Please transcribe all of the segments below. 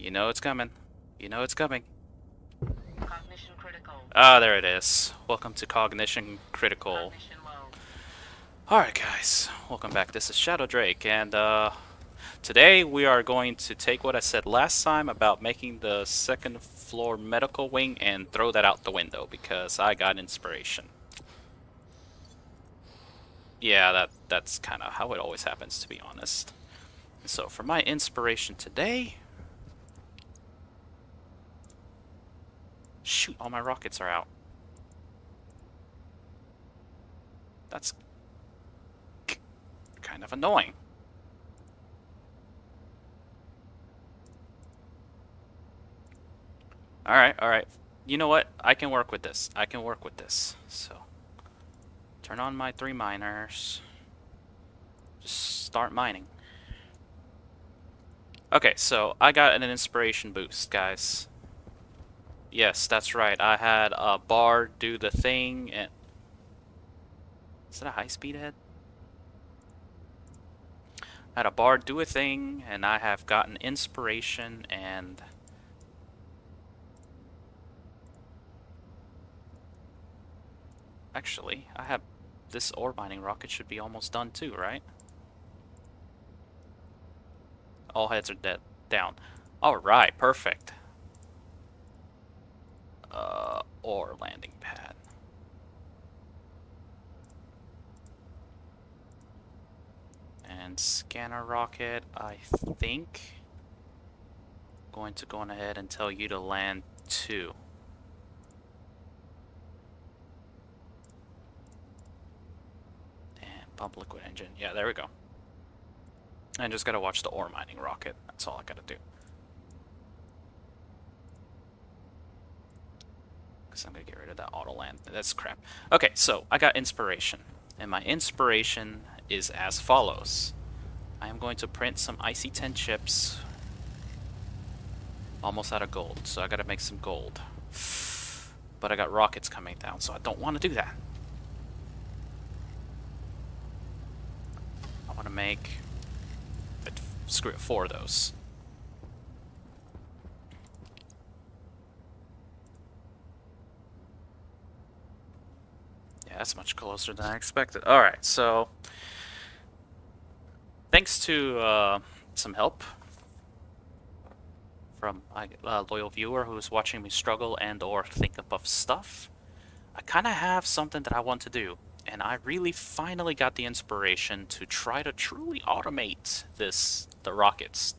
You know it's coming. You know it's coming. Cognition critical. Ah, there it is. Welcome to Cognition Critical. Alright guys, welcome back. This is Shadow Drake and uh today we are going to take what I said last time about making the second floor medical wing and throw that out the window because I got inspiration. Yeah, that that's kind of how it always happens to be honest. So for my inspiration today, shoot, all my rockets are out. That's kind of annoying. Alright, alright. You know what? I can work with this. I can work with this. So, turn on my three miners. Just start mining. Okay, so I got an inspiration boost, guys. Yes, that's right. I had a bar do the thing and... Is it a high-speed head? I had a bar do a thing, and I have gotten inspiration and actually I have this ore mining rocket should be almost done too, right? All heads are dead down. Alright, perfect. Uh ore landing pad. And scanner rocket, I think. Going to go on ahead and tell you to land two. And pump liquid engine. Yeah, there we go. I just gotta watch the ore mining rocket. That's all I gotta do. Because I'm gonna get rid of that auto land. That's crap. Okay, so I got inspiration. And my inspiration is as follows. I am going to print some IC-10 chips. Almost out of gold, so I gotta make some gold. But I got rockets coming down, so I don't want to do that. I want to make... Screw it, four of those. Yeah, that's much closer than I expected. Alright, so thanks to uh, some help from a uh, loyal viewer who's watching me struggle and or think of stuff, I kind of have something that I want to do. And I really finally got the inspiration to try to truly automate this, the rockets.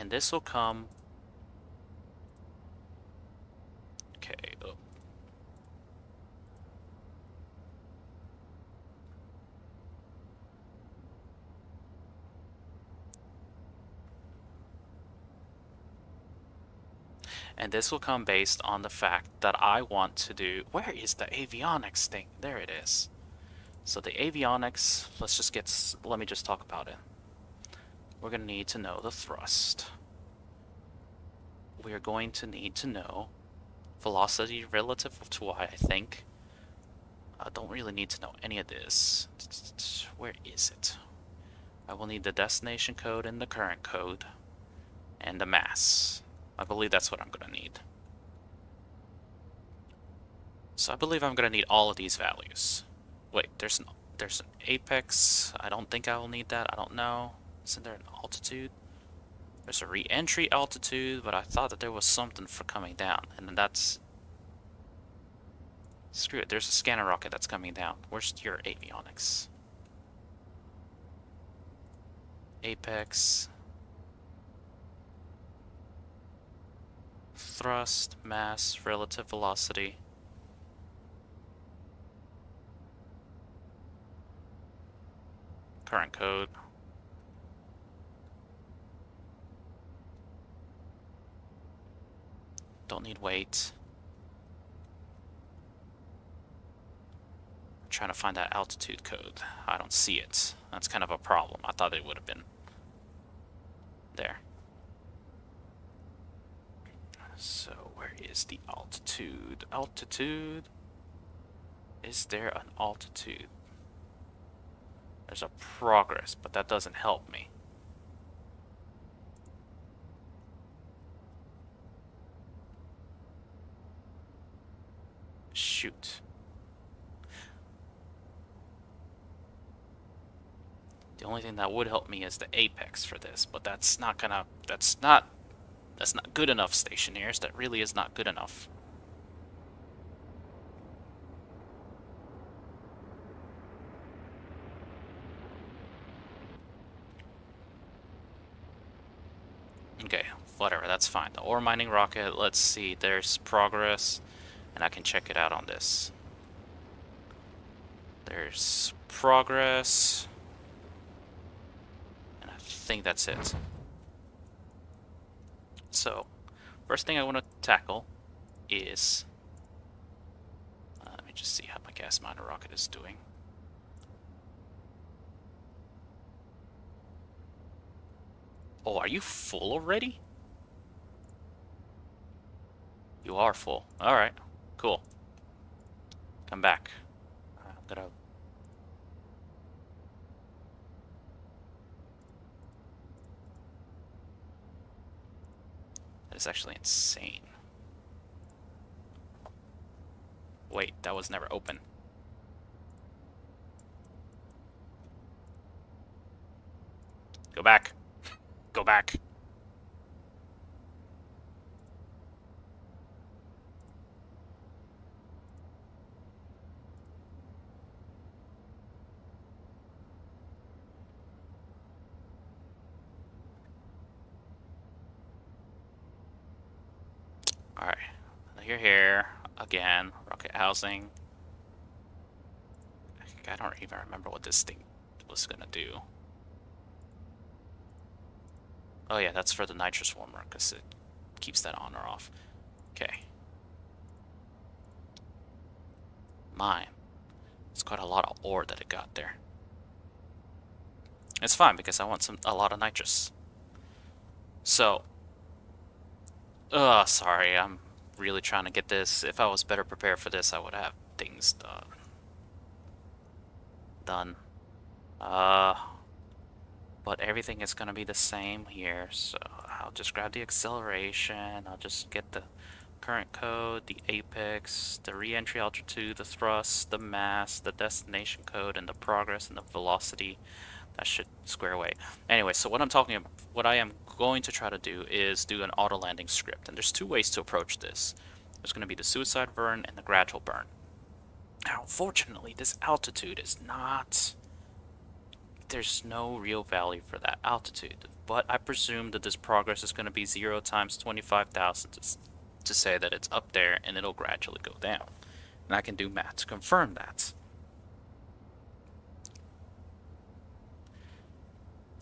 And this will come Okay. Oh. And this will come based on the fact that I want to do... Where is the avionics thing? There it is. So the avionics, let's just get... Let me just talk about it. We're going to need to know the thrust. We're going to need to know velocity relative to y, I think. I don't really need to know any of this. Where is it? I will need the destination code and the current code. And the mass. I believe that's what I'm going to need. So I believe I'm going to need all of these values. Wait, there's an, there's an apex. I don't think I will need that. I don't know. Isn't there an altitude? There's a re-entry altitude, but I thought that there was something for coming down. And then that's... Screw it, there's a scanner rocket that's coming down. Where's your avionics? Apex. Thrust, mass, relative velocity. Current code. Don't need weight. I'm trying to find that altitude code. I don't see it. That's kind of a problem. I thought it would have been there. So where is the altitude? Altitude. Is there an altitude? There's a progress, but that doesn't help me. Shoot. The only thing that would help me is the apex for this, but that's not gonna, that's not, that's not good enough, Stationeers. That really is not good enough. Okay, whatever, that's fine. The ore mining rocket, let's see, there's progress, and I can check it out on this. There's progress And I think that's it. So, first thing I want to tackle is... Uh, let me just see how my gas miner rocket is doing. Oh, are you full already? You are full. Alright, cool. Come back. Uh, I'm gonna is actually insane. Wait, that was never open. Go back. Go back. you're here again. Rocket housing. I don't even remember what this thing was gonna do. Oh yeah, that's for the nitrous warmer, because it keeps that on or off. Okay. Mine. It's quite a lot of ore that it got there. It's fine, because I want some a lot of nitrous. So... Ugh, sorry, I'm really trying to get this. If I was better prepared for this, I would have things done. Done. Uh, but everything is going to be the same here, so I'll just grab the acceleration, I'll just get the current code, the apex, the re-entry altitude, the thrust, the mass, the destination code, and the progress and the velocity. That should square away. Anyway, so what I'm talking about, what I am going to try to do is do an auto landing script. And there's two ways to approach this. There's going to be the suicide burn and the gradual burn. Now, unfortunately, this altitude is not... There's no real value for that altitude. But I presume that this progress is going to be 0 times 25,000 to, to say that it's up there and it'll gradually go down. And I can do math to confirm that.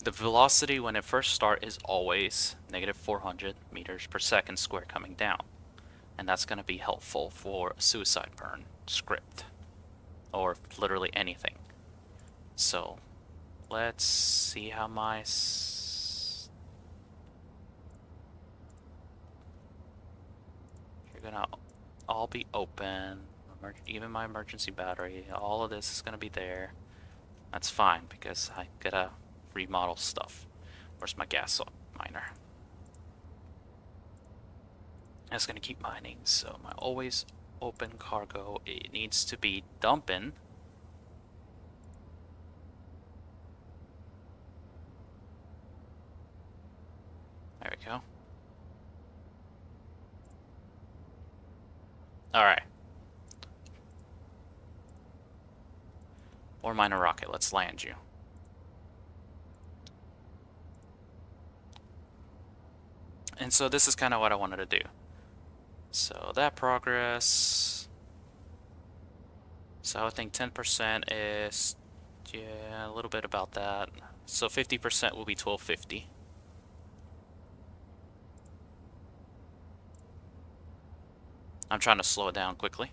The velocity when it first starts is always negative 400 meters per second square coming down. And that's going to be helpful for a suicide burn script. Or literally anything. So, let's see how my... You're going to all be open. Even my emergency battery. All of this is going to be there. That's fine because I gotta remodel stuff. Where's my gas miner? It's gonna keep mining, so my always open cargo, it needs to be dumping. There we go. Alright. Ore miner rocket, let's land you. And so this is kind of what I wanted to do. So that progress. So I think 10% is, yeah, a little bit about that. So 50% will be 1250. I'm trying to slow it down quickly.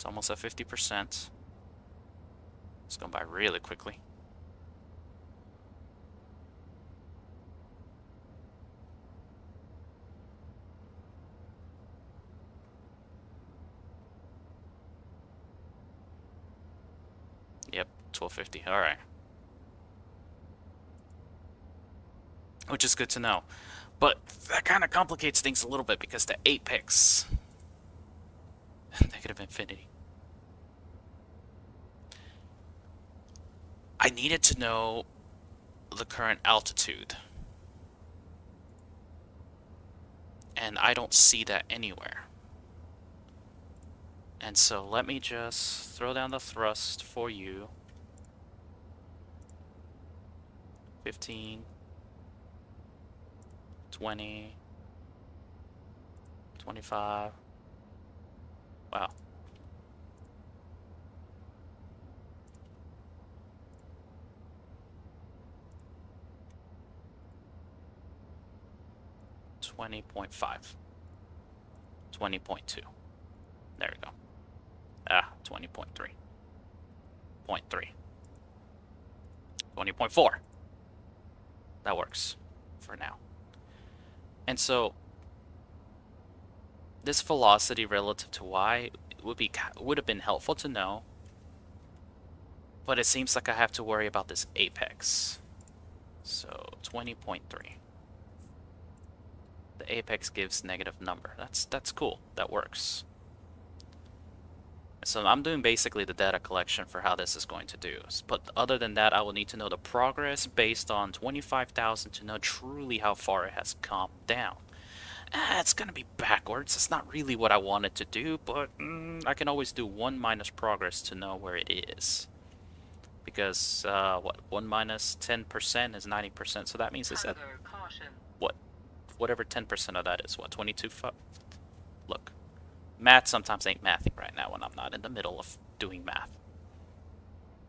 It's almost at 50%. It's going by really quickly. Yep, 1250. All right. Which is good to know. But that kind of complicates things a little bit because the apex. Negative infinity. I needed to know the current altitude. And I don't see that anywhere. And so let me just throw down the thrust for you. 15, 20, 25. Wow. Twenty point five. Twenty point two. There we go. Ah, twenty point three. Point three. Twenty point four. That works for now. And so this velocity relative to y would be would have been helpful to know. But it seems like I have to worry about this apex. So 20.3. The apex gives negative number. That's that's cool. That works. So I'm doing basically the data collection for how this is going to do. But other than that, I will need to know the progress based on 25,000 to know truly how far it has come down. Ah, it's going to be backwards. It's not really what I wanted to do, but mm, I can always do 1 minus progress to know where it is. Because, uh, what, 1 minus 10% is 90%, so that means it's at, what, whatever 10% of that is, what, 22? Look, math sometimes ain't mathing right now when I'm not in the middle of doing math.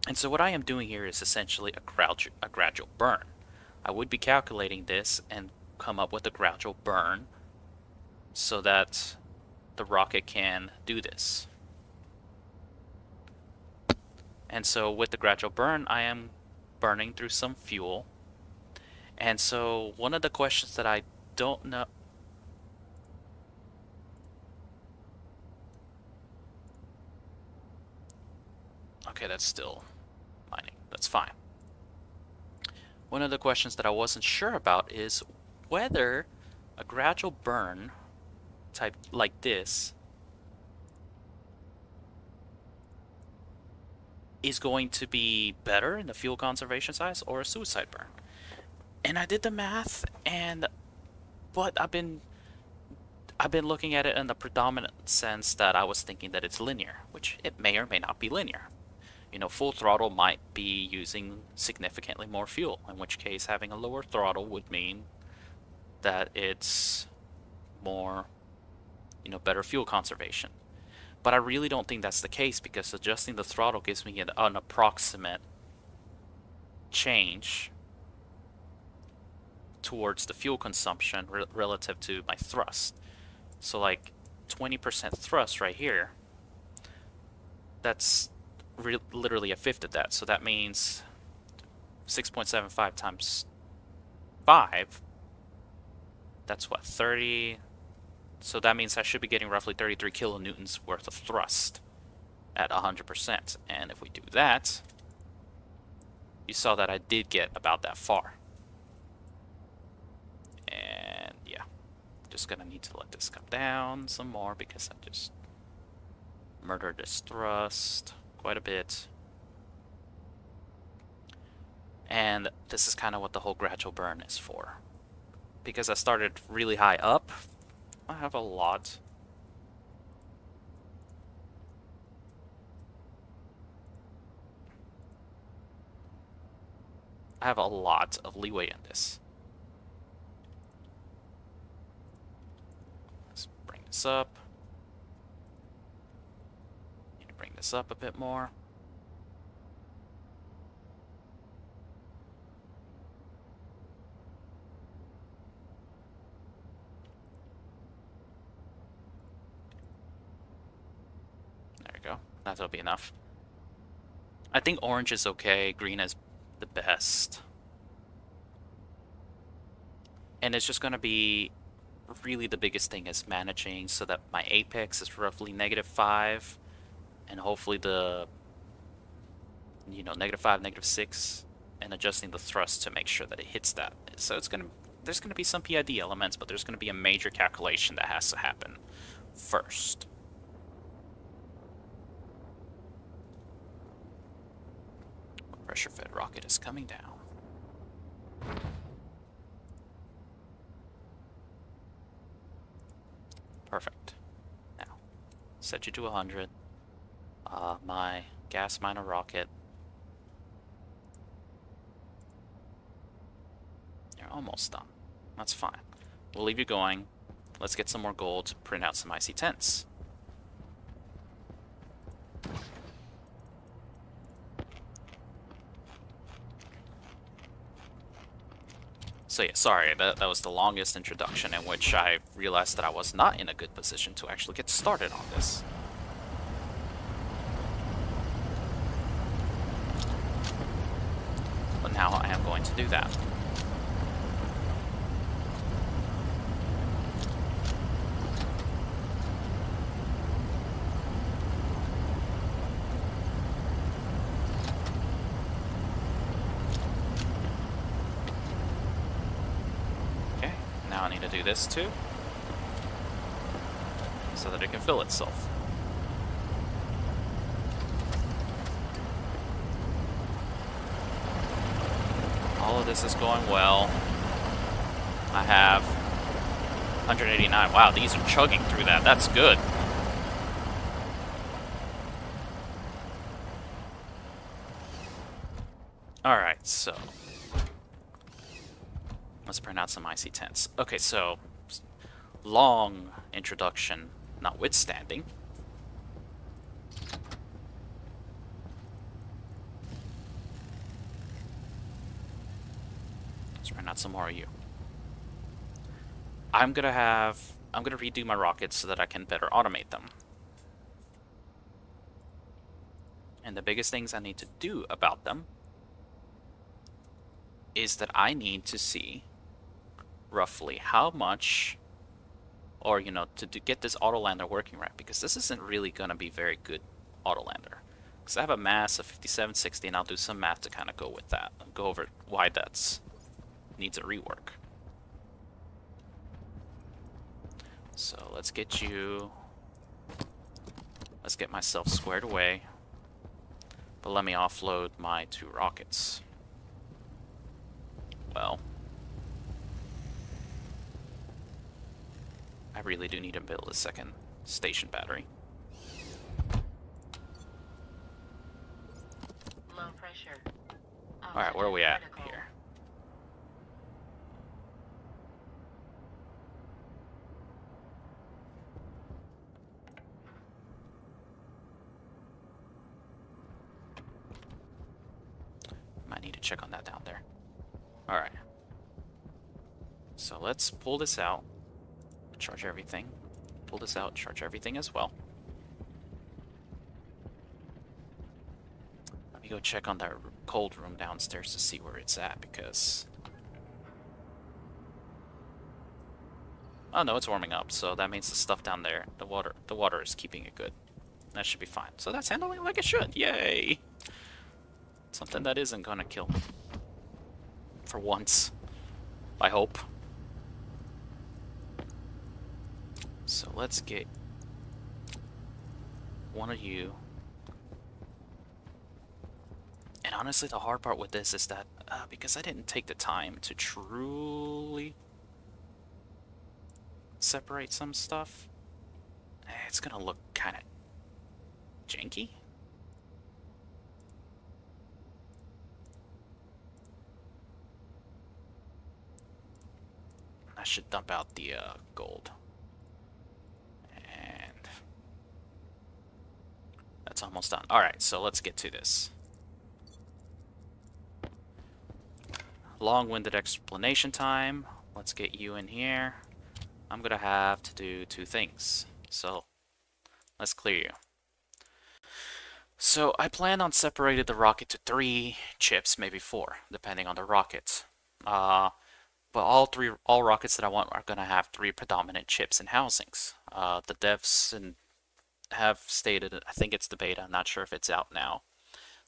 And so what I am doing here is essentially a, gradual, a gradual burn. I would be calculating this and come up with a gradual burn so that the rocket can do this. And so with the gradual burn, I am burning through some fuel. And so one of the questions that I don't know... Okay, that's still mining. That's fine. One of the questions that I wasn't sure about is whether a gradual burn type like this is going to be better in the fuel conservation size or a suicide burn. And I did the math and but I've been I've been looking at it in the predominant sense that I was thinking that it's linear, which it may or may not be linear. You know, full throttle might be using significantly more fuel, in which case having a lower throttle would mean that it's more you know, better fuel conservation. But I really don't think that's the case because adjusting the throttle gives me an, an approximate change towards the fuel consumption re relative to my thrust. So like 20% thrust right here, that's literally a fifth of that. So that means 6.75 times 5, that's what, 30, so that means I should be getting roughly 33 kilonewtons worth of thrust at 100%. And if we do that, you saw that I did get about that far. And yeah, just gonna need to let this come down some more because I just murdered this thrust quite a bit. And this is kind of what the whole gradual burn is for. Because I started really high up I have a lot. I have a lot of leeway in this. Let's bring this up. Need to bring this up a bit more. There we go. That'll be enough. I think orange is okay, green is the best. And it's just going to be really the biggest thing is managing so that my apex is roughly negative 5 and hopefully the you know, negative five, negative six, and adjusting the thrust to make sure that it hits that. So it's gonna there's gonna be some PID elements, but there's gonna be a major calculation that has to happen first. Pressure fed rocket is coming down. Perfect. Now, set you to 100. Uh, my gas miner rocket. You're almost done. That's fine. We'll leave you going. Let's get some more gold, print out some IC-10s. So yeah, sorry, that, that was the longest introduction in which I realized that I was not in a good position to actually get started on this. But now I am going to do that. do this too. So that it can fill itself. All of this is going well. I have 189. Wow, these are chugging through that. That's good. Alright, so Let's print out some IC-10s. Okay, so long introduction notwithstanding. Let's print out some more of you. I'm gonna have I'm gonna redo my rockets so that I can better automate them. And the biggest things I need to do about them is that I need to see roughly how much or you know to, to get this autolander working right because this isn't really gonna be very good autolander. Because I have a mass of 5760 and I'll do some math to kind of go with that go over why that's needs a rework. So let's get you let's get myself squared away but let me offload my two rockets. Well I really do need to build a second station battery. Low pressure. Oh, Alright, where are we at here? Might need to check on that down there. Alright. So let's pull this out charge everything. Pull this out, charge everything as well. Let me go check on that cold room downstairs to see where it's at, because... Oh no, it's warming up, so that means the stuff down there, the water, the water is keeping it good. That should be fine. So that's handling like it should. Yay! Something that isn't gonna kill. For once. I hope. So let's get one of you. And honestly, the hard part with this is that uh, because I didn't take the time to truly separate some stuff, eh, it's gonna look kind of janky. I should dump out the uh, gold. That's almost done. Alright, so let's get to this. Long-winded explanation time. Let's get you in here. I'm gonna have to do two things. So, let's clear you. So, I plan on separating the rocket to three chips, maybe four, depending on the rocket. Uh, but all three, all rockets that I want are gonna have three predominant chips and housings. Uh, the devs and have stated, I think it's the beta, I'm not sure if it's out now,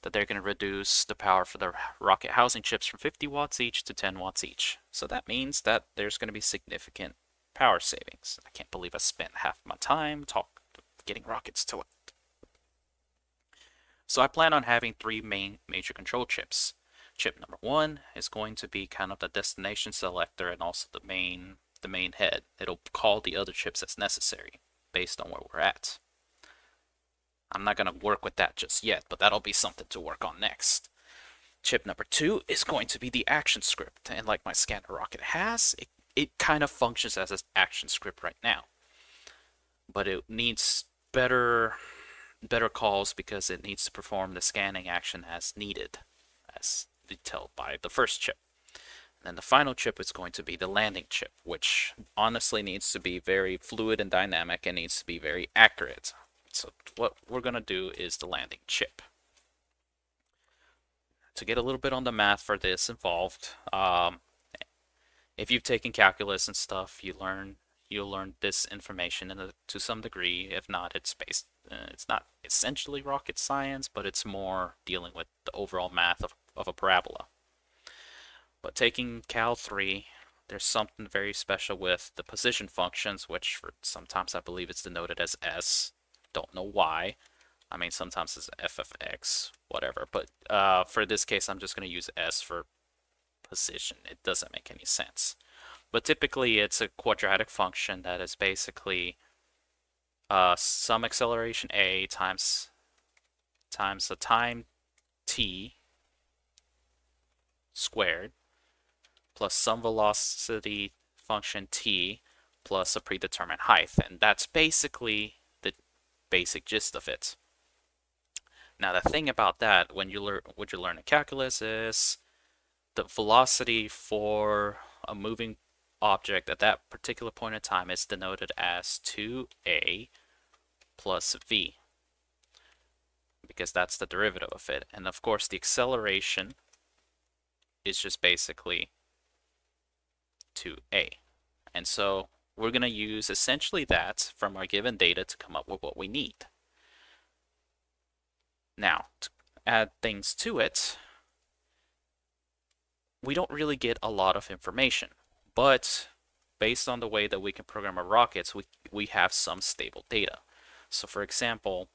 that they're going to reduce the power for the rocket housing chips from 50 watts each to 10 watts each. So that means that there's going to be significant power savings. I can't believe I spent half my time talk getting rockets to it. So I plan on having three main major control chips. Chip number one is going to be kind of the destination selector and also the main the main head. It'll call the other chips as necessary based on where we're at. I'm not going to work with that just yet, but that'll be something to work on next. Chip number two is going to be the action script, and like my scanner rocket has, it, it kind of functions as an action script right now. But it needs better better calls because it needs to perform the scanning action as needed, as detailed by the first chip. And then the final chip is going to be the landing chip, which honestly needs to be very fluid and dynamic and needs to be very accurate. So what we're going to do is the landing chip. To get a little bit on the math for this involved, um, if you've taken calculus and stuff, you learn you'll learn this information in a, to some degree. If not, it's based. Uh, it's not essentially rocket science, but it's more dealing with the overall math of, of a parabola. But taking Cal 3, there's something very special with the position functions, which for, sometimes I believe it's denoted as S. Don't know why. I mean, sometimes it's ffx, whatever. But uh, for this case, I'm just going to use S for position. It doesn't make any sense. But typically, it's a quadratic function that is basically uh, some acceleration a times times the time t squared plus some velocity function t plus a predetermined height. And that's basically basic gist of it. Now the thing about that, when you learn what you learn in calculus is the velocity for a moving object at that particular point in time is denoted as 2a plus v because that's the derivative of it. And of course the acceleration is just basically 2a. And so we're going to use essentially that from our given data to come up with what we need. Now, to add things to it, we don't really get a lot of information, but based on the way that we can program our rockets, we, we have some stable data. So for example,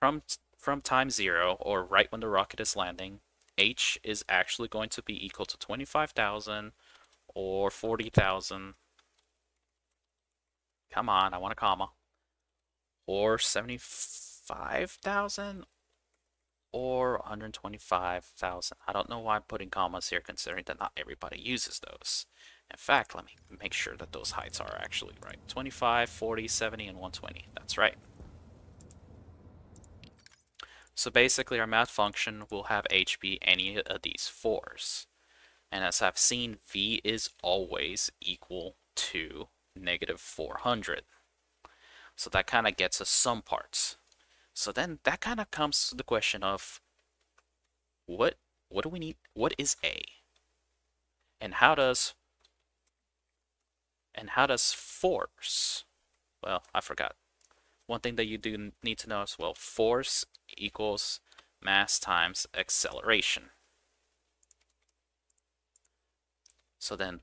from, from time zero, or right when the rocket is landing, h is actually going to be equal to 25,000 or 40,000 Come on, I want a comma. Or 75,000 or 125,000. I don't know why I'm putting commas here considering that not everybody uses those. In fact, let me make sure that those heights are actually right. 25, 40, 70, and 120. That's right. So basically our math function will have h be any of these fours. And as I've seen, v is always equal to negative 400. So that kind of gets us some parts. So then that kind of comes to the question of what what do we need? What is A? And how does and how does force? Well, I forgot. One thing that you do need to know as well, force equals mass times acceleration. So then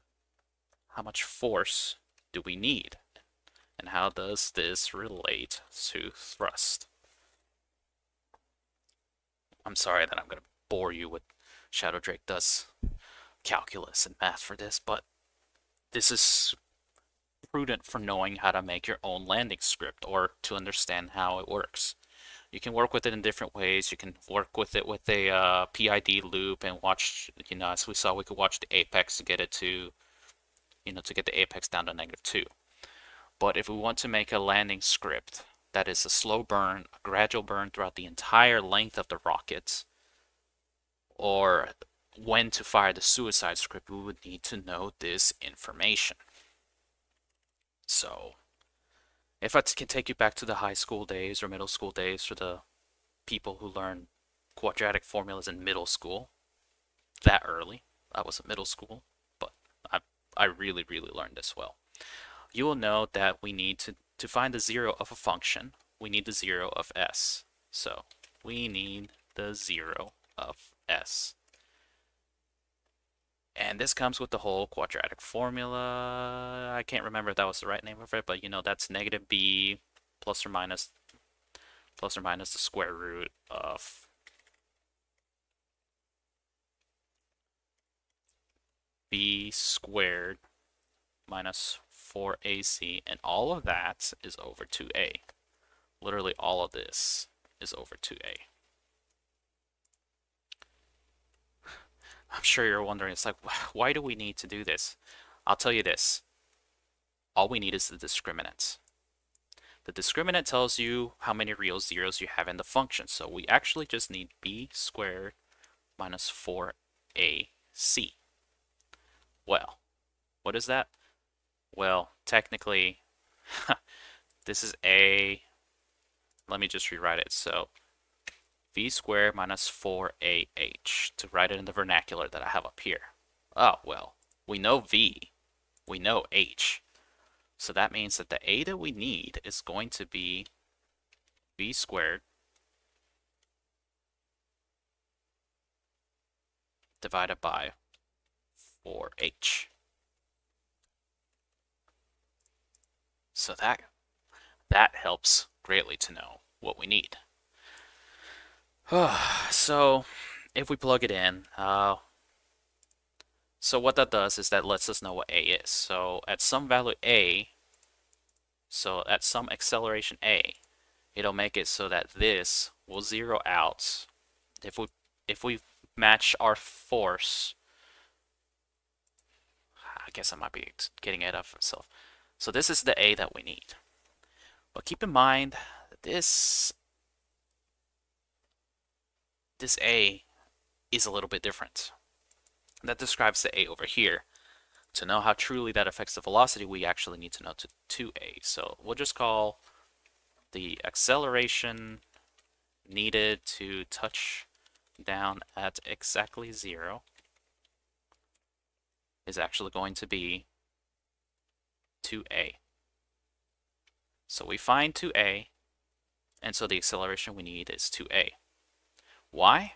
how much force do we need? And how does this relate to thrust? I'm sorry that I'm going to bore you with Shadow Drake does calculus and math for this, but this is prudent for knowing how to make your own landing script or to understand how it works. You can work with it in different ways. You can work with it with a uh, PID loop and watch, you know, as we saw, we could watch the apex to get it to you know, to get the apex down to negative 2. But if we want to make a landing script that is a slow burn, a gradual burn throughout the entire length of the rocket, or when to fire the suicide script, we would need to know this information. So, if I can take you back to the high school days or middle school days for the people who learn quadratic formulas in middle school, that early, I was in middle school, I really, really learned this well. You will know that we need to, to find the zero of a function, we need the zero of s. So we need the zero of s. And this comes with the whole quadratic formula. I can't remember if that was the right name of it, but you know, that's negative b plus or minus plus or minus the square root of b squared minus 4ac, and all of that is over 2a. Literally all of this is over 2a. I'm sure you're wondering, it's like, why do we need to do this? I'll tell you this. All we need is the discriminant. The discriminant tells you how many real zeros you have in the function. So we actually just need b squared minus 4ac. Well, what is that? Well, technically, this is a, let me just rewrite it. So v squared minus 4ah to write it in the vernacular that I have up here. Oh, well, we know v, we know h. So that means that the a that we need is going to be v squared divided by 4h. So that that helps greatly to know what we need. so if we plug it in, uh, so what that does is that lets us know what a is. So at some value a, so at some acceleration a, it'll make it so that this will zero out if we if we match our force. Guess I might be getting ahead of myself. So this is the a that we need. But keep in mind this this A is a little bit different. That describes the A over here. To know how truly that affects the velocity, we actually need to know to 2A. So we'll just call the acceleration needed to touch down at exactly zero is actually going to be 2A. So we find 2A, and so the acceleration we need is 2A. Why?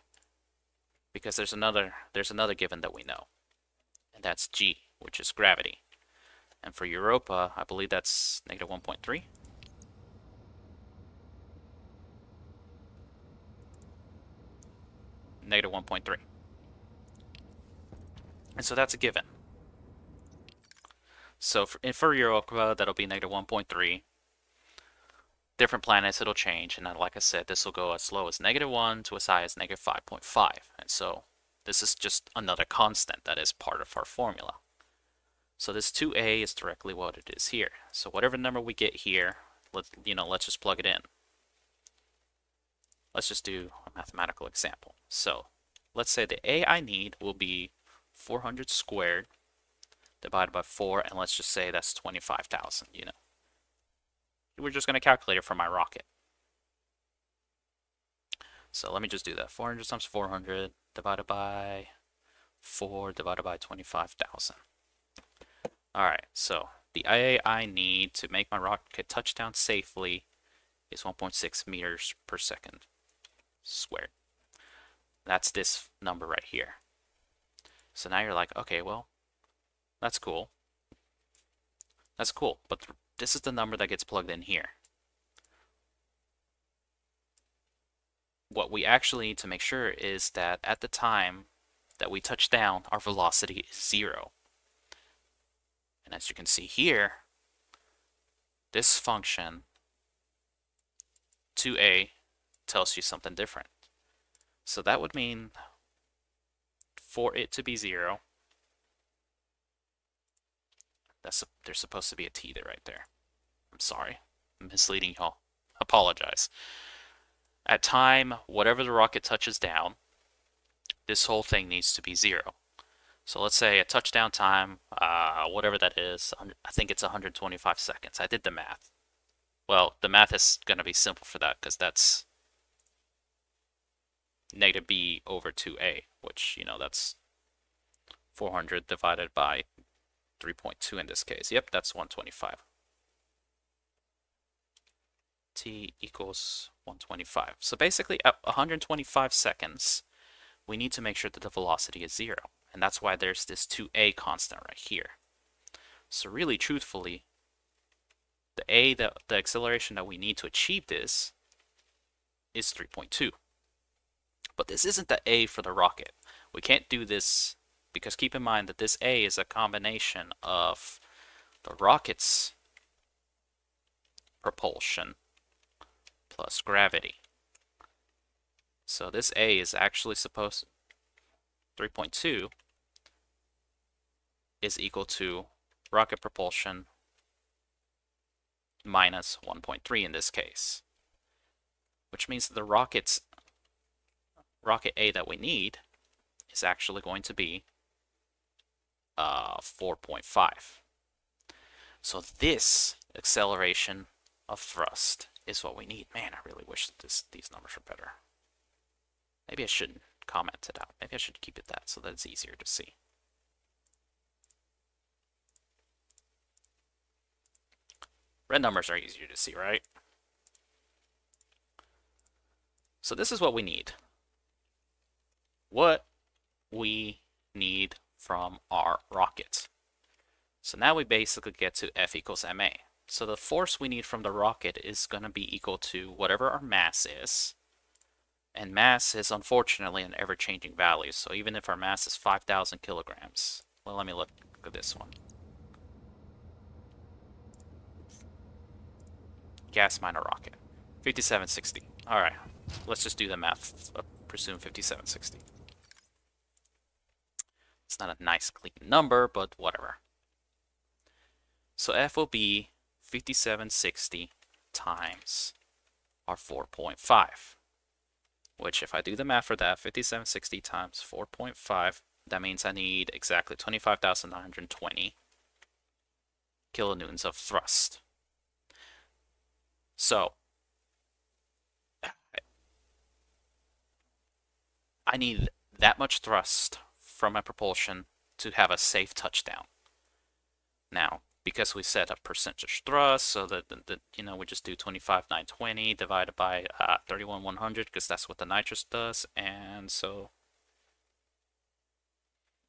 Because there's another there's another given that we know, and that's g, which is gravity. And for Europa, I believe that's negative 1.3. Negative 1.3. And so that's a given. So for, for Europa, that'll be negative 1.3 different planets, it'll change. And like I said, this will go as low as negative 1 to as high as negative 5.5. And so this is just another constant that is part of our formula. So this 2a is directly what it is here. So whatever number we get here, let's, you know, let's just plug it in. Let's just do a mathematical example. So let's say the a I need will be 400 squared divided by 4, and let's just say that's 25,000, you know we're just going to calculate it for my rocket. So let me just do that. 400 times 400 divided by 4 divided by 25,000. Alright, so the IA I need to make my rocket touch down safely is 1.6 meters per second squared. That's this number right here. So now you're like, okay, well, that's cool. That's cool, but this is the number that gets plugged in here. What we actually need to make sure is that at the time that we touch down, our velocity is zero. And as you can see here, this function 2a tells you something different. So that would mean for it to be zero, that's there's supposed to be a T there right there. I'm sorry. I'm misleading y'all. Apologize. At time, whatever the rocket touches down, this whole thing needs to be zero. So let's say a touchdown time, uh, whatever that is, I think it's 125 seconds. I did the math. Well, the math is going to be simple for that because that's negative b over 2a, which, you know, that's 400 divided by 3.2 in this case. Yep, that's 125. T equals 125. So basically, at 125 seconds, we need to make sure that the velocity is zero. And that's why there's this 2a constant right here. So really, truthfully, the a, the, the acceleration that we need to achieve this is 3.2. But this isn't the a for the rocket. We can't do this because keep in mind that this a is a combination of the rocket's propulsion plus gravity. So this A is actually supposed 3.2 is equal to rocket propulsion minus 1.3 in this case. Which means the rocket's rocket A that we need is actually going to be uh, 4.5. So this acceleration of thrust is what we need. Man, I really wish that this, these numbers were better. Maybe I shouldn't comment it out. Maybe I should keep it that so that it's easier to see. Red numbers are easier to see, right? So this is what we need. What we need from our rocket. So now we basically get to F equals ma. So the force we need from the rocket is going to be equal to whatever our mass is. And mass is unfortunately an ever-changing value. So even if our mass is 5,000 kilograms, well, let me look at this one. Gas miner rocket, 5760. All right, let's just do the math. Uh, presume 5760. It's not a nice clean number, but whatever. So F will be 5760 times our 4.5. Which if I do the math for that, 5760 times 4.5, that means I need exactly 25,920 kilonewtons of thrust. So, I need that much thrust from my propulsion to have a safe touchdown. Now, because we set a percentage thrust, so that, you know we just do 25 920 divided by uh, 31 100 because that's what the nitrous does, and so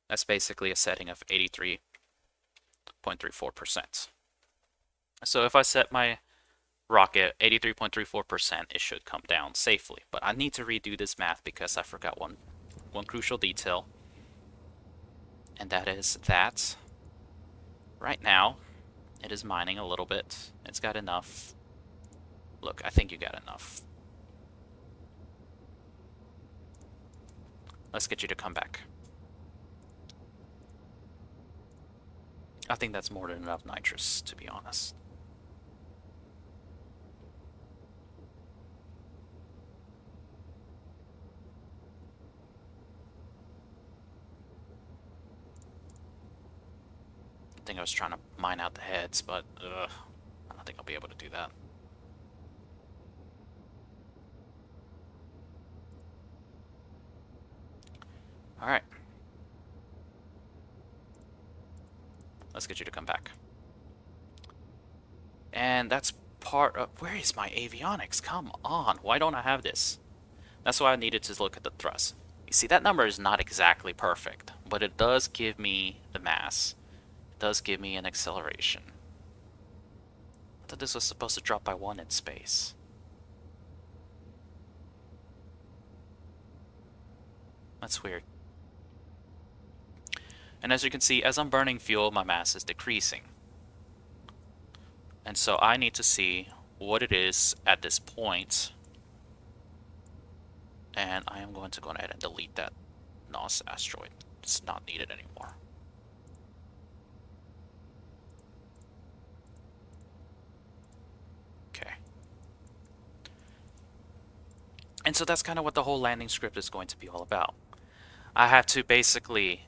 that's basically a setting of 83.34%. So if I set my rocket 83.34%, it should come down safely. But I need to redo this math because I forgot one one crucial detail. And that is that right now it is mining a little bit. It's got enough. Look, I think you got enough. Let's get you to come back. I think that's more than enough nitrous, to be honest. Think I was trying to mine out the heads, but I don't think I'll be able to do that. Alright. Let's get you to come back. And that's part of... Where is my avionics? Come on. Why don't I have this? That's why I needed to look at the thrust. You see, that number is not exactly perfect, but it does give me the mass does give me an acceleration. I thought this was supposed to drop by one in space. That's weird. And as you can see, as I'm burning fuel, my mass is decreasing. And so I need to see what it is at this point. And I am going to go ahead and delete that NOS asteroid. It's not needed anymore. And so that's kind of what the whole landing script is going to be all about. I have to basically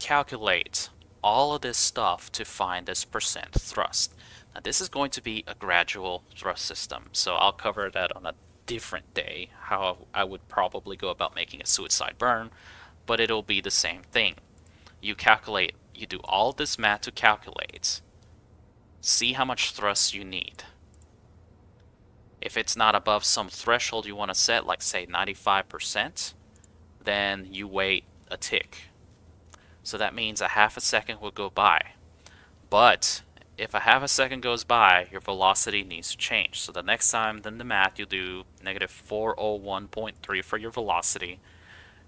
calculate all of this stuff to find this percent thrust. Now this is going to be a gradual thrust system, so I'll cover that on a different day, how I would probably go about making a suicide burn, but it'll be the same thing. You calculate, you do all this math to calculate, see how much thrust you need, If it's not above some threshold you want to set, like say 95%, then you wait a tick. So that means a half a second will go by. But if a half a second goes by, your velocity needs to change. So the next time, then the math, you do negative 401.3 for your velocity.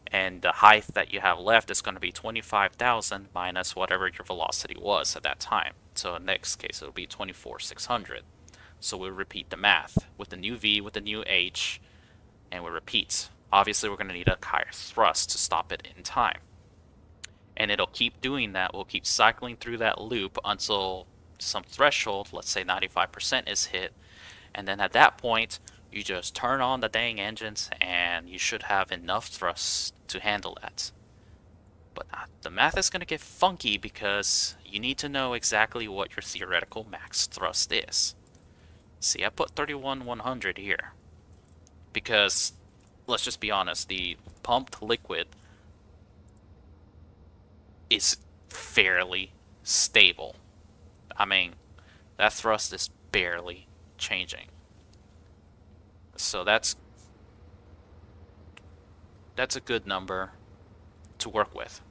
And the height that you have left is going to be 25,000 minus whatever your velocity was at that time. So in next case, it'll be 24,600. So we'll repeat the math with the new V, with the new H, and we repeat. Obviously, we're going to need a higher thrust to stop it in time. And it'll keep doing that. We'll keep cycling through that loop until some threshold, let's say 95% is hit. And then at that point, you just turn on the dang engines and you should have enough thrust to handle that. But the math is going to get funky because you need to know exactly what your theoretical max thrust is. See, I put 31100 here. Because, let's just be honest, the pumped liquid is fairly stable. I mean, that thrust is barely changing. So that's that's a good number to work with.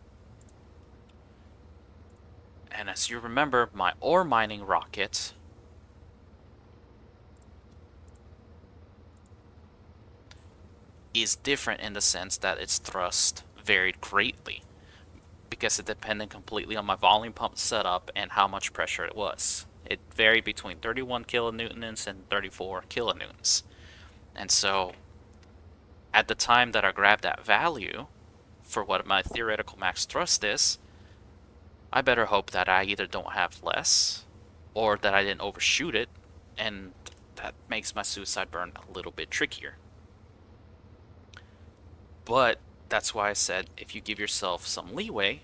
And as you remember, my ore mining rocket is different in the sense that its thrust varied greatly because it depended completely on my volume pump setup and how much pressure it was. It varied between 31 kilonewtons and 34 kilonewtons. And so, at the time that I grabbed that value for what my theoretical max thrust is, I better hope that I either don't have less or that I didn't overshoot it, and that makes my suicide burn a little bit trickier. But that's why I said if you give yourself some leeway,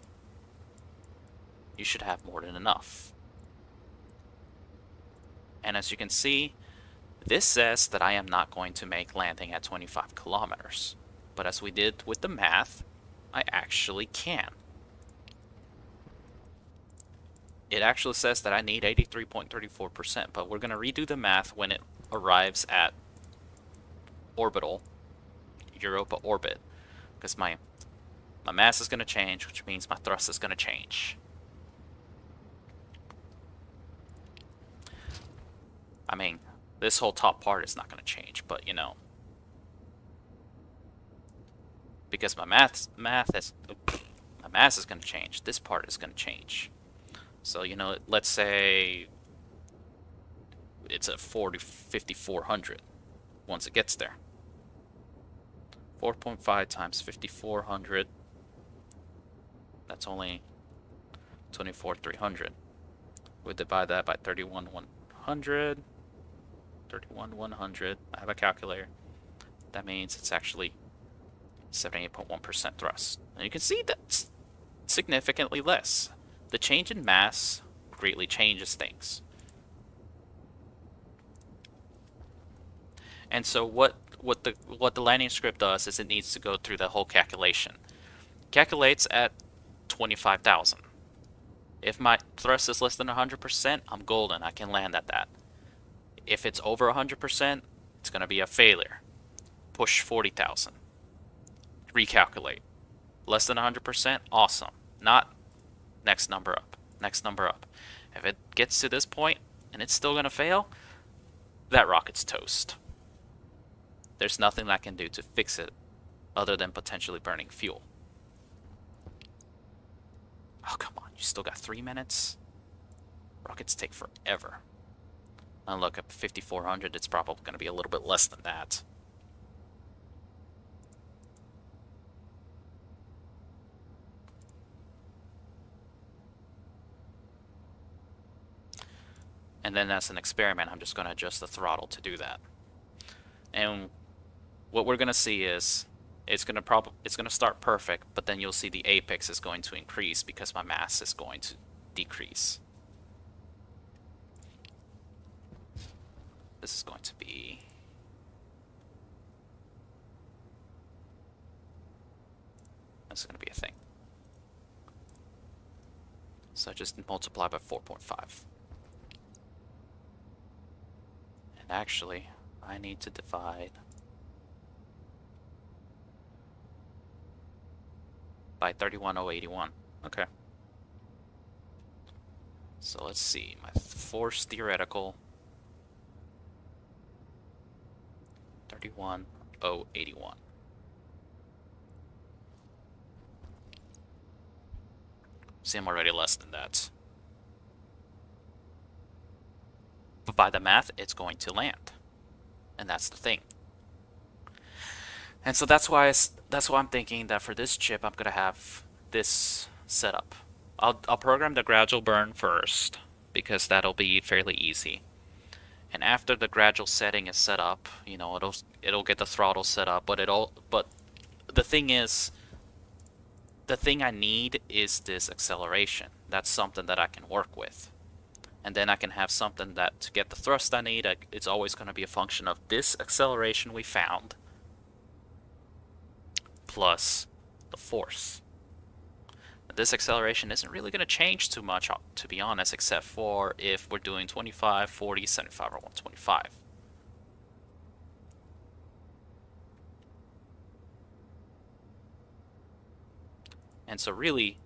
you should have more than enough. And as you can see, this says that I am not going to make landing at 25 kilometers. But as we did with the math, I actually can. It actually says that I need 83.34%, but we're going to redo the math when it arrives at orbital, Europa orbit because my my mass is going to change, which means my thrust is going to change. I mean, this whole top part is not going to change, but you know. Because my math, math is, my mass is going to change, this part is going to change. So, you know, let's say it's a 40, 5400 once it gets there. 4.5 times 5400. That's only 24,300. We divide that by 31,100. 31,100. I have a calculator. That means it's actually 78.1% thrust. And you can see that's significantly less. The change in mass greatly changes things. And so what what the what the landing script does is it needs to go through the whole calculation. Calculates at 25,000. If my thrust is less than 100%, I'm golden. I can land at that. If it's over 100%, it's going to be a failure. Push 40,000. Recalculate. Less than 100%, awesome. Not next number up. Next number up. If it gets to this point and it's still going to fail, that rocket's toast. There's nothing I can do to fix it other than potentially burning fuel. Oh, come on. You still got three minutes? Rockets take forever. And look, at 5400, it's probably going to be a little bit less than that. And then as an experiment, I'm just going to adjust the throttle to do that. And what we're gonna see is it's gonna prob it's gonna start perfect, but then you'll see the apex is going to increase because my mass is going to decrease. This is going to be That's going to be a thing. So just multiply by 4.5. And actually, I need to divide by 31081. Okay. So let's see, my force theoretical 31081. See, I'm already less than that. But by the math, it's going to land. And that's the thing. And so that's why I, that's why I'm thinking that for this chip, I'm gonna have this setup. I'll I'll program the gradual burn first because that'll be fairly easy. And after the gradual setting is set up, you know, it'll it'll get the throttle set up, but it'll but the thing is the thing I need is this acceleration. That's something that I can work with. And then I can have something that to get the thrust I need, it's always going to be a function of this acceleration we found plus the force. This acceleration isn't really going to change too much, uh, to be honest, except for if we're doing 25, 40, 75, or 125. And so really,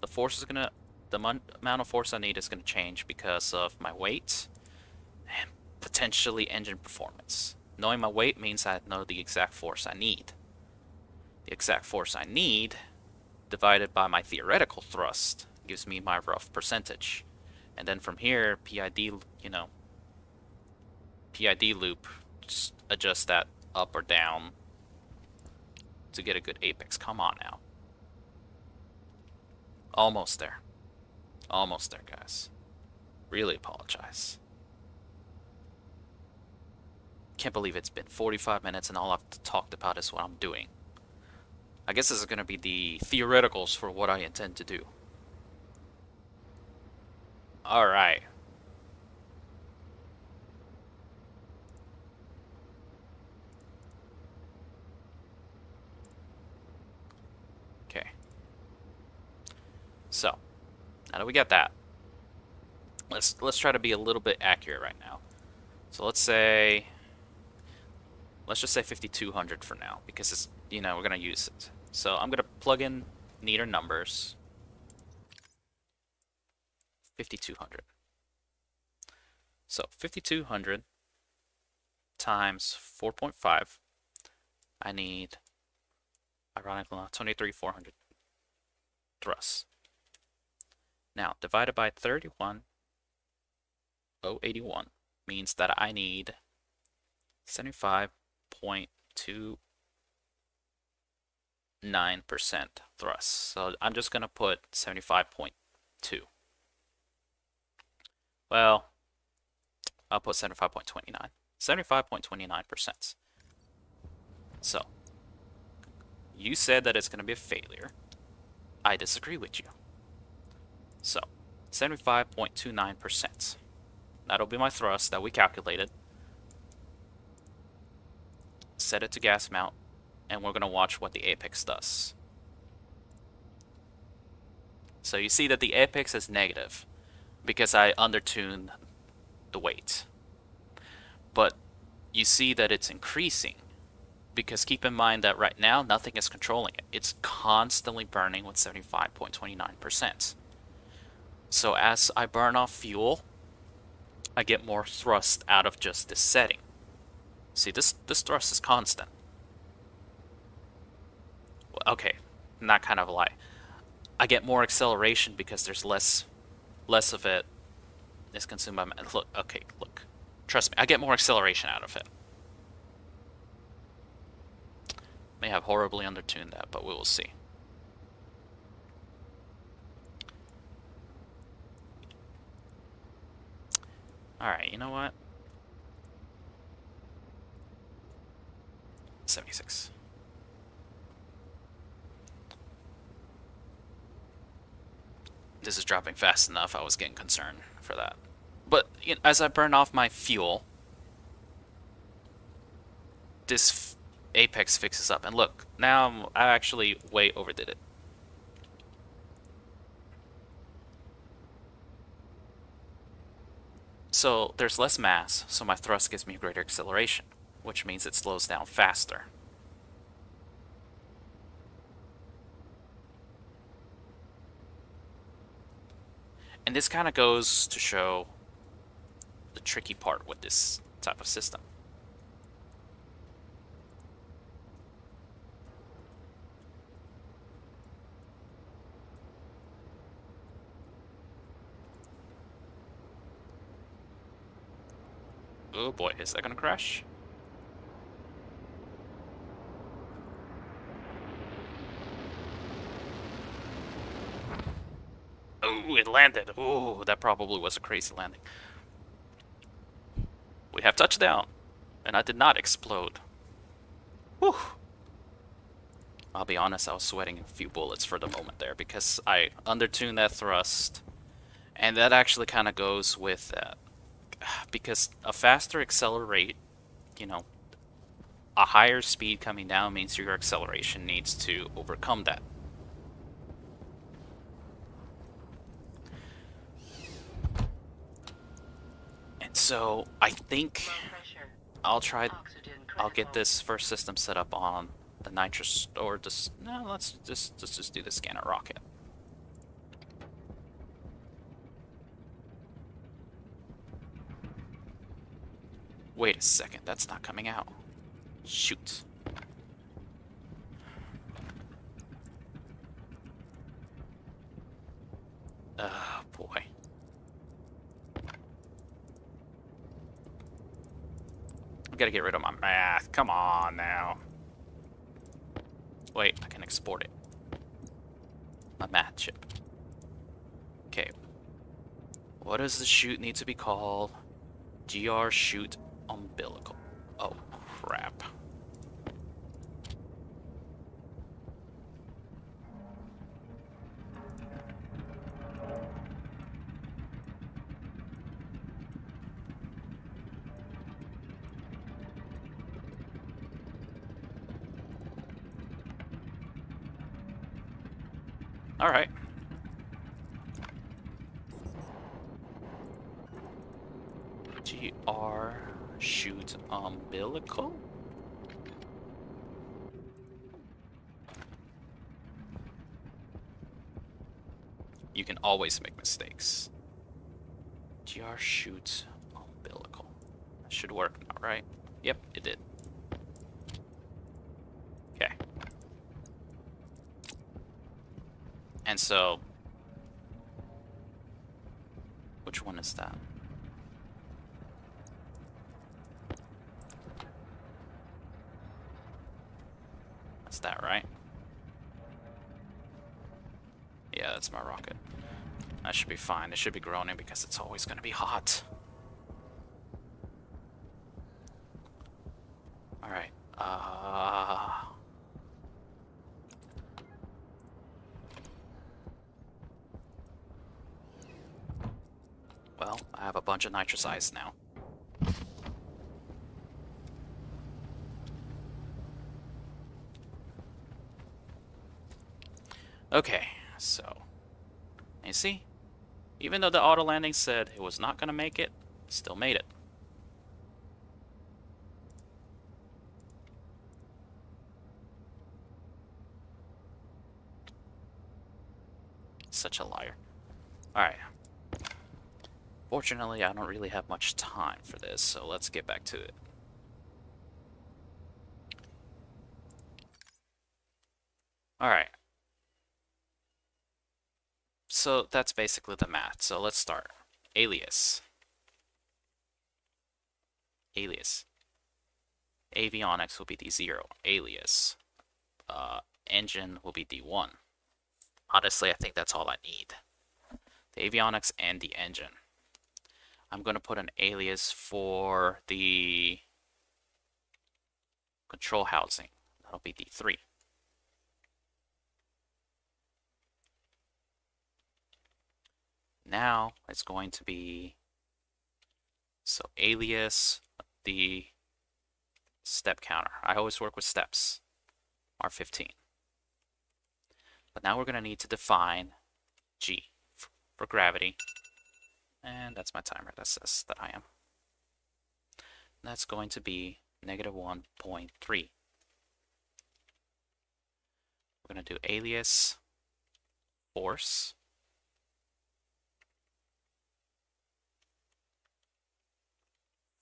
the force is going to, the amount of force I need is going to change because of my weight and potentially engine performance. Knowing my weight means I know the exact force I need the exact force I need divided by my theoretical thrust gives me my rough percentage. And then from here, PID, you know, PID loop, just adjust that up or down to get a good apex. Come on now. Almost there. Almost there, guys. Really apologize. Can't believe it's been 45 minutes and all I've talked about is what I'm doing. I guess this is going to be the theoreticals for what I intend to do. Alright. Okay. So, now that we got that, let's let's try to be a little bit accurate right now. So let's say, let's just say 5200 for now, because it's you know, we're going to use it. So I'm going to plug in neater numbers. 5200. So 5200 times 4.5, I need, ironically, 23,400 thrusts. Now, divided by 31,081 means that I need 75.2 9% thrust. So I'm just going to put 75.2. Well, I'll put 75.29. 75.29%. So, you said that it's going to be a failure. I disagree with you. So, 75.29%. That'll be my thrust that we calculated. Set it to gas mount and we're going to watch what the apex does. So you see that the apex is negative because I undertuned the weight. But you see that it's increasing because keep in mind that right now nothing is controlling it. It's constantly burning with 75.29%. So as I burn off fuel, I get more thrust out of just this setting. See, this, this thrust is constant. Okay, not kind of a lie. I get more acceleration because there's less less of it is consumed by look okay look. Trust me I get more acceleration out of it. May have horribly undertuned that but we will see. Alright you know what 76 this is dropping fast enough, I was getting concerned for that. But you know, as I burn off my fuel, this apex fixes up. And look, now I'm, I actually way overdid it. So there's less mass, so my thrust gives me greater acceleration. Which means it slows down faster. And this kind of goes to show the tricky part with this type of system. Oh boy, is that gonna crash? Oh, it landed. Oh, that probably was a crazy landing. We have touchdown. And I did not explode. Whew. I'll be honest, I was sweating a few bullets for the moment there because I undertuned that thrust. And that actually kind of goes with that. Because a faster accelerate, you know, a higher speed coming down means your acceleration needs to overcome that. So I think I'll try. I'll get this first system set up on the nitrous or just no. Let's just let's just do the scanner rocket. Wait a second, that's not coming out. Shoot. Oh boy. I gotta get rid of my math. Come on now. Wait, I can export it. My math chip. Okay. What does the chute need to be called? GR chute umbilical. Oh, crap. Umbilical? You can always make mistakes. GR chute umbilical. That should work now, right? Yep, it did. Okay. And so... Which one is that? That's that, right? Yeah, that's my rocket. That should be fine. It should be groaning because it's always going to be hot. Alright. Uh... Well, I have a bunch of nitrous ice now. Okay, so... You see? Even though the auto landing said it was not going to make it, it still made it. Such a liar. Alright. Fortunately, I don't really have much time for this, so let's get back to it. Alright. So that's basically the math. So let's start. Alias. Alias. Avionics will be D0. Alias. Uh, engine will be D1. Honestly, I think that's all I need. The avionics and the engine. I'm going to put an alias for the control housing. That'll be D3. Now it's going to be so alias the step counter. I always work with steps. R15. But now we're going to need to define G for gravity. And that's my timer that says that I am. That's going to be negative 1.3. We're going to do alias force.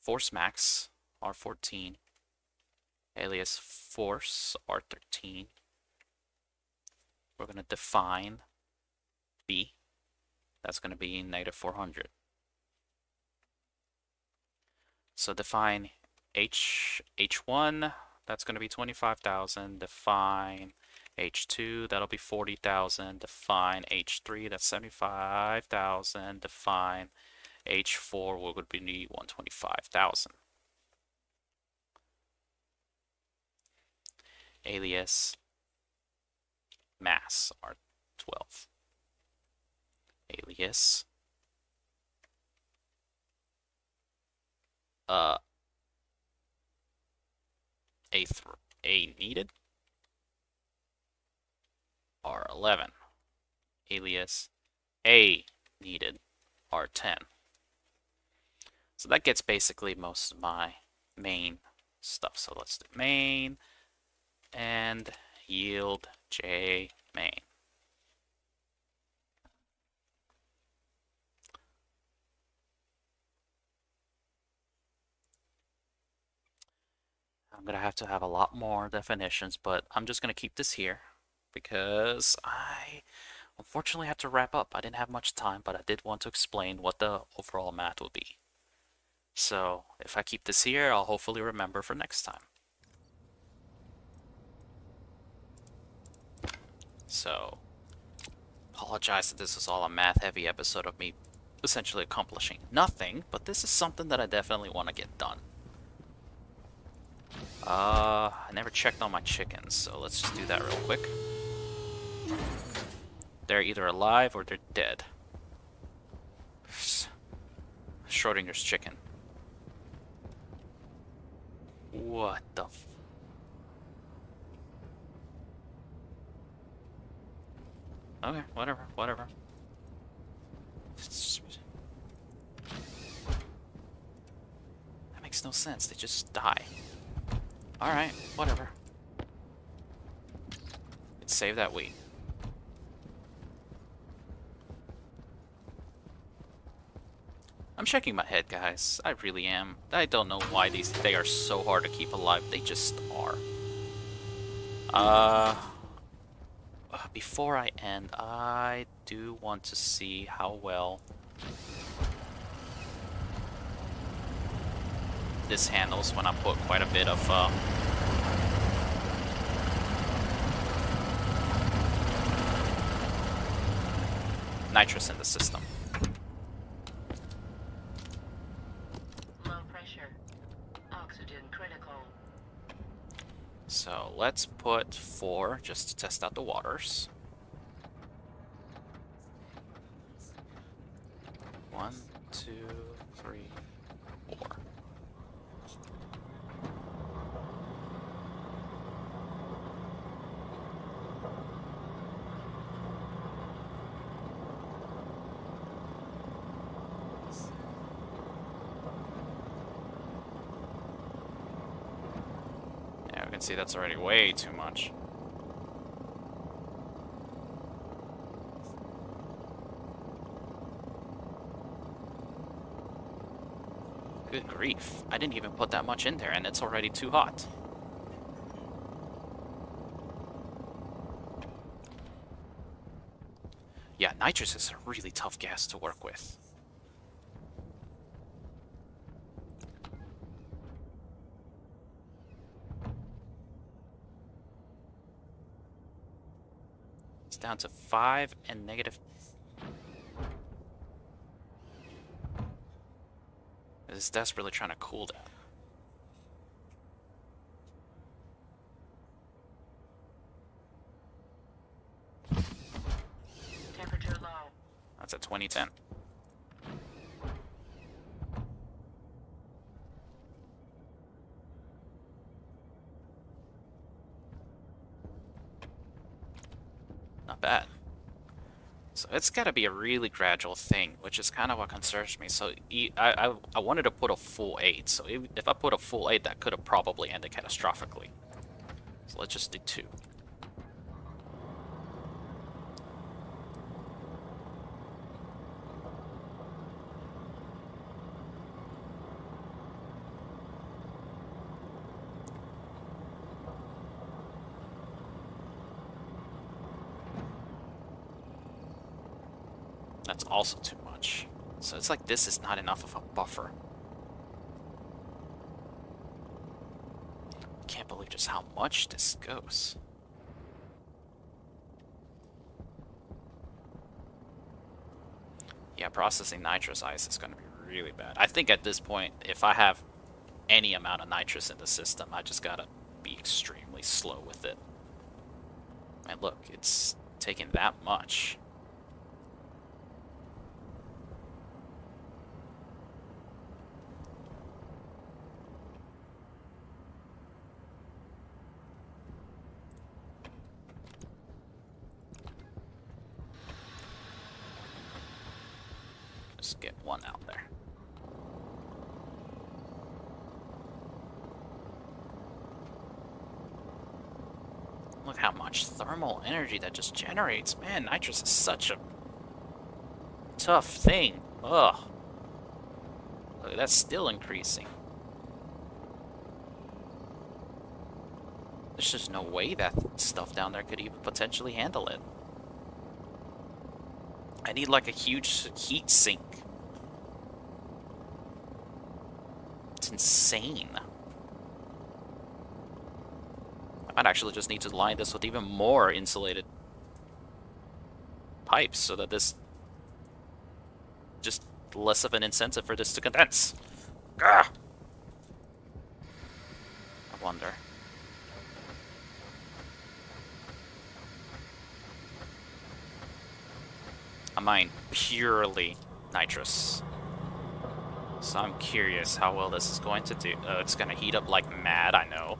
Force max R14 alias force R13. We're going to define B. That's going to be negative 400. So define H H1, that's going to be 25,000. Define H2, that'll be 40,000. Define H3, that's 75,000. Define H4 would be 125,000. Alias mass R12. Alias uh a a needed R11 alias a needed R10 so that gets basically most of my main stuff so let's do main and yield j main I'm going to have to have a lot more definitions, but I'm just going to keep this here because I unfortunately have to wrap up. I didn't have much time, but I did want to explain what the overall math would be. So if I keep this here, I'll hopefully remember for next time. So, apologize that this is all a math-heavy episode of me essentially accomplishing nothing, but this is something that I definitely want to get done. Uh, I never checked on my chickens, so let's just do that real quick. They're either alive or they're dead. Schrodinger's chicken. What the Okay, whatever, whatever. That makes no sense, they just die. Alright, whatever. Let's save that wheat. I'm shaking my head, guys. I really am. I don't know why these they are so hard to keep alive. They just are. Uh, before I end, I do want to see how well this handles when I put quite a bit of uh, nitrous in the system. Low pressure. Oxygen critical. So let's put four just to test out the waters. One, two, three, can see that's already way too much. Good grief. I didn't even put that much in there and it's already too hot. Yeah, nitrous is a really tough gas to work with. Down to 5 and negative Is desperately trying to cool down. Temperature low. That's at 2010. Not bad. So it's got to be a really gradual thing, which is kind of what concerns me. So I, I, I wanted to put a full 8, so if, I put a full 8, that could have probably ended catastrophically. So let's just do 2. That's also too much. So it's like this is not enough of a buffer. I Can't believe just how much this goes. Yeah, processing nitrous ice is going to be really bad. I think at this point, if I have any amount of nitrous in the system, I just gotta be extremely slow with it. And look, it's taking that much. Just get one out there. Look how much thermal energy that just generates. Man, nitrous is such a tough thing. Ugh. Look, that's still increasing. There's just no way that stuff down there could even potentially handle it. I need like a huge heat sink. It's insane. I might actually just need to line this with even more insulated pipes so that this just less of an incentive for this to condense. Gah! I wonder. I mine purely nitrous. So I'm curious how well this is going to do. Uh, it's going to heat up like mad, I know.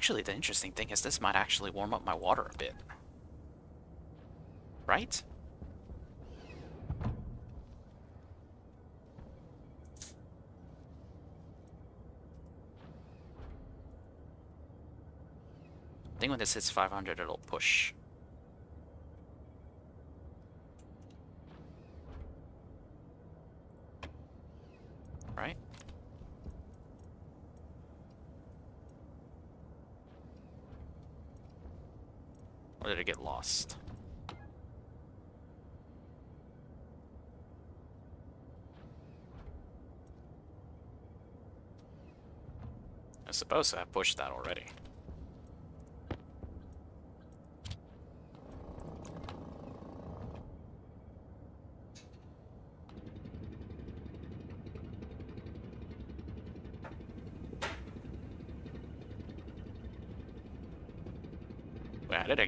Actually, the interesting thing is this might actually warm up my water a bit. Right? I think when this hits 500, it'll push. Right? Did it get lost? I suppose I have pushed that already.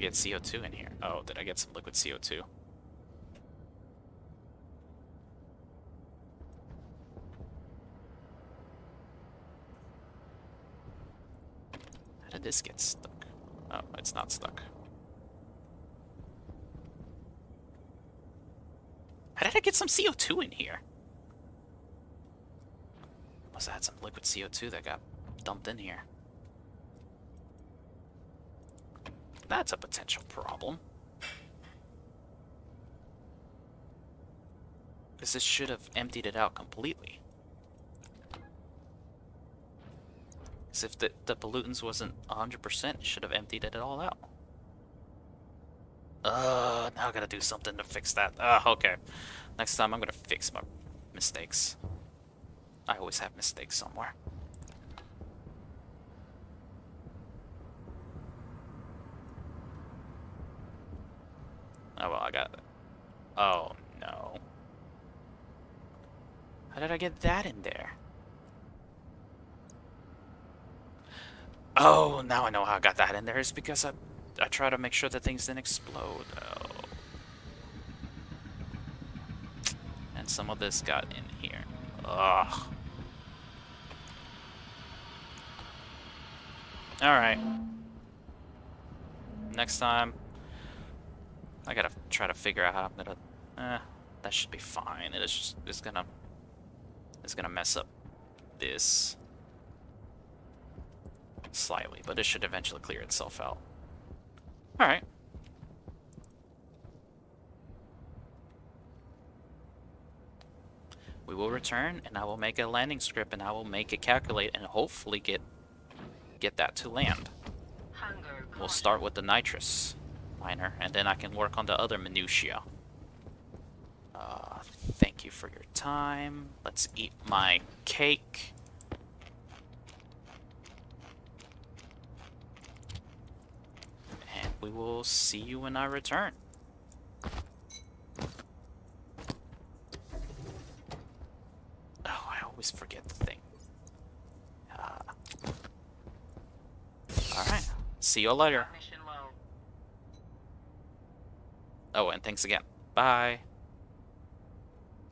Get CO2 in here? Oh, did I get some liquid CO2? How did this get stuck? Oh, it's not stuck. How did I get some CO2 in here? Must have had some liquid CO2 that got dumped in here. That's a potential problem. Because this should have emptied it out completely. Because if the, the pollutants wasn't 100%, it should have emptied it all out. Uh, now I gotta do something to fix that. Uh, okay. Next time I'm gonna fix my mistakes. I always have mistakes somewhere. Oh well, I got it. Oh no. How did I get that in there? Oh, now I know how I got that in there. It's because I, I try to make sure that things didn't explode. Oh. And some of this got in here. Ugh. Alright. next time, I gotta try to figure out how I'm gonna. Eh, that should be fine. It is just it's gonna it's gonna mess up this slightly, but it should eventually clear itself out. All right. We will return, and I will make a landing script, and I will make it calculate, and hopefully get get that to land. We'll start with the nitrous miner, and then I can work on the other minutia. Uh, thank you for your time. Let's eat my cake. And we will see you when I return. Oh, I always forget the thing. Uh, Alright. See you later. Oh, and thanks again. Bye.